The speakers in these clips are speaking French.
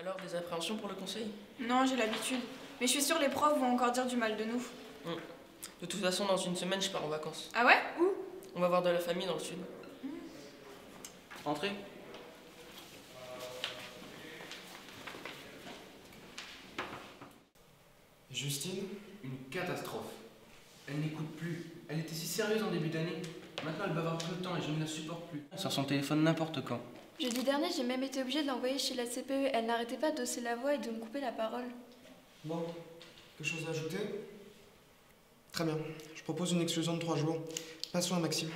Alors, des appréhensions pour le conseil? Non, j'ai l'habitude. Mais je suis sûre les profs vont encore dire du mal de nous. De toute façon, dans une semaine, je pars en vacances. Ah ouais? Où? On va voir de la famille dans le sud. Entrez. Justine Une catastrophe. Elle n'écoute plus. Elle était si sérieuse en début d'année. Maintenant, elle bavarde tout le temps et je ne la supporte plus. Sur son téléphone n'importe quand. Jeudi dernier, j'ai même été obligée de l'envoyer chez la CPE. Elle n'arrêtait pas d'osser la voix et de me couper la parole. Bon, quelque chose à ajouter? Très bien. Je propose une exclusion de trois jours. Passons à Maxime.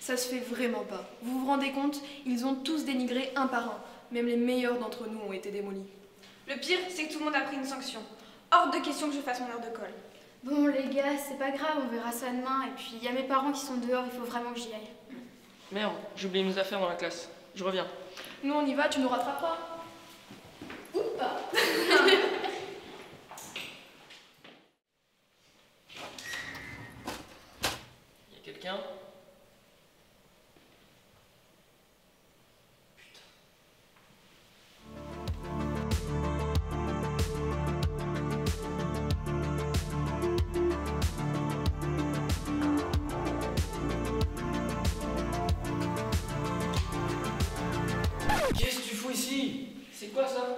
Ça se fait vraiment pas. Vous vous rendez compte? Ils ont tous dénigré un par un. Même les meilleurs d'entre nous ont été démolis. Le pire, c'est que tout le monde a pris une sanction. Hors de question que je fasse mon heure de colle. Bon, les gars, c'est pas grave, on verra ça demain. Et puis, il y a mes parents qui sont dehors, il faut vraiment que j'y aille. Merde, j'ai oublié mes affaires dans la classe. Je reviens. Nous, on y va, tu nous rattraperas. Ou pas Y a quelqu'un? C'est quoi ça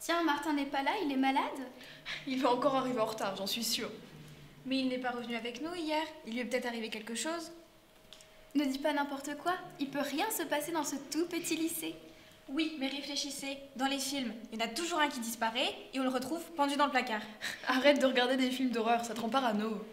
Tiens, Martin n'est pas là, il est malade Il va encore arriver en retard, j'en suis sûre. Mais il n'est pas revenu avec nous hier. Il lui est peut-être arrivé quelque chose. Ne dis pas n'importe quoi, il peut rien se passer dans ce tout petit lycée. Oui, mais réfléchissez. Dans les films, il y en a toujours un qui disparaît et on le retrouve pendu dans le placard. Arrête de regarder des films d'horreur, ça te rend parano.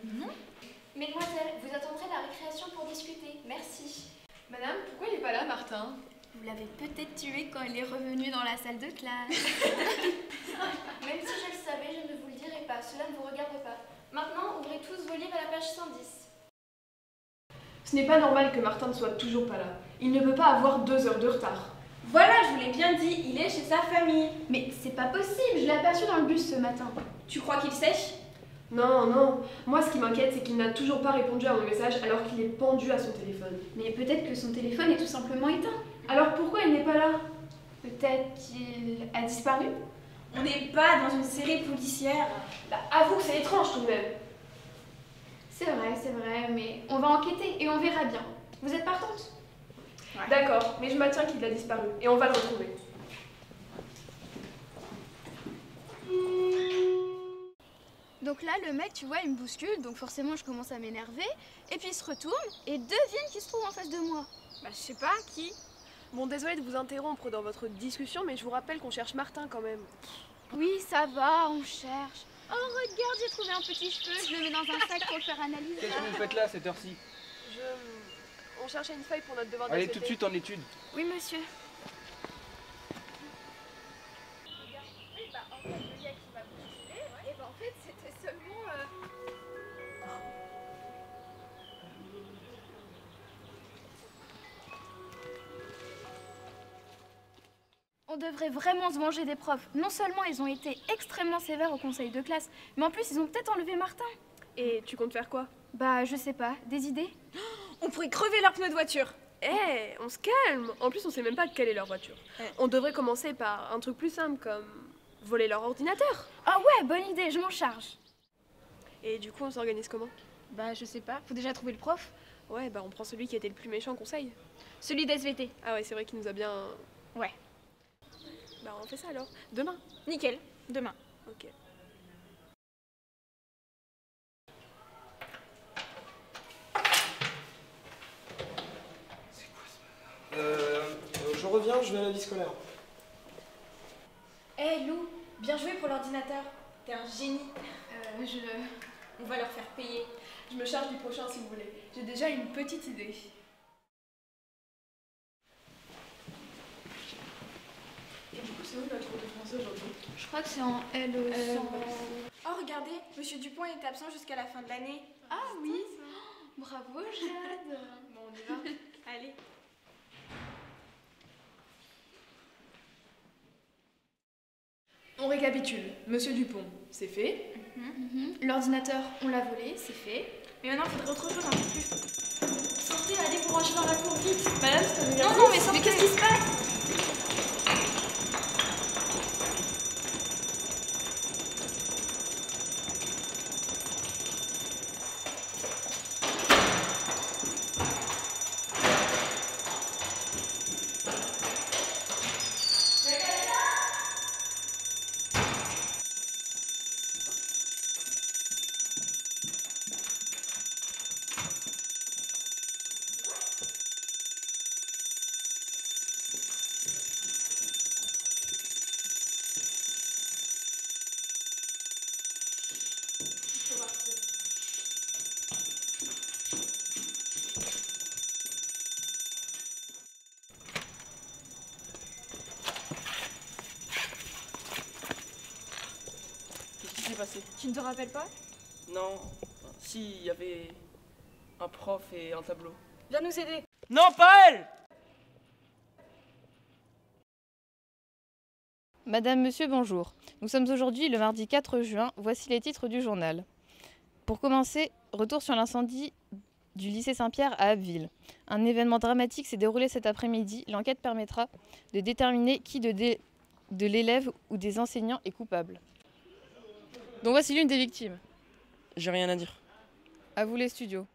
Mesdemoiselles, vous attendrez la récréation pour discuter. Merci. Madame, pourquoi il est pas là, Martin? Vous l'avez peut-être tué quand il est revenu dans la salle de classe. Même si je le savais, je ne vous le dirai pas. Cela ne vous regarde pas. Maintenant, ouvrez tous vos livres à la page 110. Ce n'est pas normal que Martin ne soit toujours pas là. Il ne peut pas avoir deux heures de retard. Voilà, je vous l'ai bien dit, il est chez sa famille. Mais c'est pas possible, je l'ai aperçu dans le bus ce matin. Tu crois qu'il sèche? Non, non. Moi, ce qui m'inquiète, c'est qu'il n'a toujours pas répondu à mon message alors qu'il est pendu à son téléphone. Mais peut-être que son téléphone est tout simplement éteint. Alors pourquoi il n'est pas là? Peut-être qu'il a disparu? On n'est pas dans une série policière. Bah, avoue que c'est étrange tout de même. C'est vrai, c'est vrai, mais on va enquêter et on verra bien. Vous êtes partante? D'accord, mais je maintiens qu'il a disparu et on va le retrouver. Donc là, le mec, tu vois, il me bouscule, donc forcément, je commence à m'énerver. Et puis il se retourne et devine qui se trouve en face de moi. Bah, je sais pas, qui? Bon, désolé de vous interrompre dans votre discussion, mais je vous rappelle qu'on cherche Martin quand même. Oui, ça va, on cherche. Oh, regarde, j'ai trouvé un petit cheveu, je le mets dans un sac pour le faire analyser. Qu'est-ce que vous faites là cette heure-ci? Je. On cherchait une feuille pour notre devoir Allez tout de suite en étude. Oui, monsieur. Oui, bah, en fait, le gars qui m'a bousculé, et bah, en fait, c'était seulement. euh, On devrait vraiment se venger des profs. Non seulement ils ont été extrêmement sévères au conseil de classe, mais en plus ils ont peut-être enlevé Martin. Et tu comptes faire quoi? Bah, je sais pas, des idées? On pourrait crever leur pneu de voiture. Eh, on se calme En plus, on sait même pas quelle est leur voiture. Ouais. On devrait commencer par un truc plus simple comme voler leur ordinateur. Ah ouais, bonne idée, je m'en charge. Et du coup, on s'organise comment? Bah, je sais pas, faut déjà trouver le prof. Ouais, bah on prend celui qui a été le plus méchant conseil. Celui d'SVT. Ah ouais, c'est vrai qu'il nous a bien. Ouais. Bah on fait ça alors. Demain. Nickel, demain. Ok. Euh, je vais à la vie scolaire. Hé Lou, bien joué pour l'ordinateur. T'es un génie. Euh, je... On va leur faire payer. Je me charge du prochain si vous voulez. J'ai déjà une petite idée. Et du coup, ce C'est où la cour de français aujourd'hui? Je crois que c'est en L. Euh, Oh, regardez, Monsieur Dupont est absent jusqu'à la fin de l'année. Ah oui Bravo Jade Bon, on y va. Allez. Récapitule. Monsieur Dupont, c'est fait. Mhm. L'ordinateur, on l'a volé, c'est fait. Mais maintenant, il faudrait autre chose un peu plus. Sortez, allez vous ranger dans la cour vite Madame, c'est un Non, non, mais sortez qu'est-ce qui se passe? Passé Tu ne te rappelles pas? Non. Si, il y avait un prof et un tableau. Viens nous aider. Non, pas elle Madame, Monsieur, bonjour. Nous sommes aujourd'hui le mardi 4 juin. Voici les titres du journal. Pour commencer, retour sur l'incendie du lycée Saint-Pierre à Abbeville. Un événement dramatique s'est déroulé cet après-midi. L'enquête permettra de déterminer qui de, dé- de l'élève ou des enseignants est coupable. Donc voici l'une des victimes. J'ai rien à dire. À vous les studios.